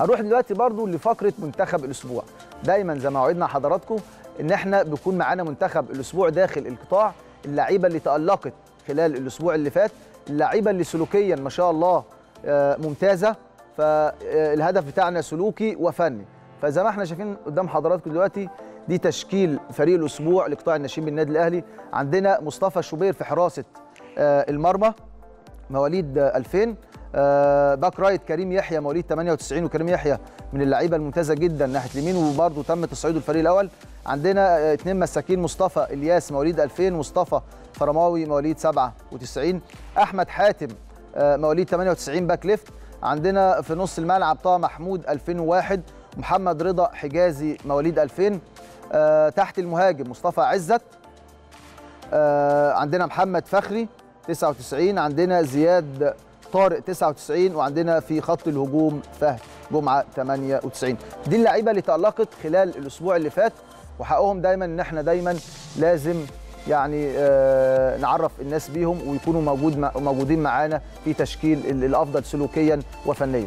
هنروح دلوقتي برضو لفقرة منتخب الأسبوع. دايما زي ما وعدنا حضراتكم إن إحنا بيكون معانا منتخب الأسبوع داخل القطاع اللعيبة اللي تألقت خلال الأسبوع اللي فات اللعيبة اللي سلوكيا ما شاء الله آه، ممتازة. فالهدف بتاعنا سلوكي وفني. فزي ما إحنا شايفين قدام حضراتكم دلوقتي دي تشكيل فريق الأسبوع لقطاع الناشئين بالنادي الأهلي. عندنا مصطفى شوبير في حراسة آه، المرمى مواليد آه، 2000 آه، back right كريم يحيى مواليد 98 وكريم يحيى من اللعيبة الممتازة جدا ناحية اليمين وبرده تم تصعيده الفريق الأول. عندنا آه، اثنين مساكين مصطفى إلياس مواليد 2000 مصطفى فرماوي مواليد 97 أحمد حاتم آه، مواليد 98 back left. عندنا في نص الملعب طه محمود 2001 محمد رضا حجازي مواليد 2000 آه، تحت المهاجم مصطفى عزت. آه، عندنا محمد فخري 99 عندنا زياد طارق 99 وعندنا في خط الهجوم فهد جمعة 98 دي اللعيبة اللي تألقت خلال الأسبوع اللي فات وحقهم دايما إن إحنا دايما لازم يعني آه، نعرف الناس بيهم ويكونوا موجود موجودين معانا في تشكيل ال- الأفضل سلوكيا وفنيا.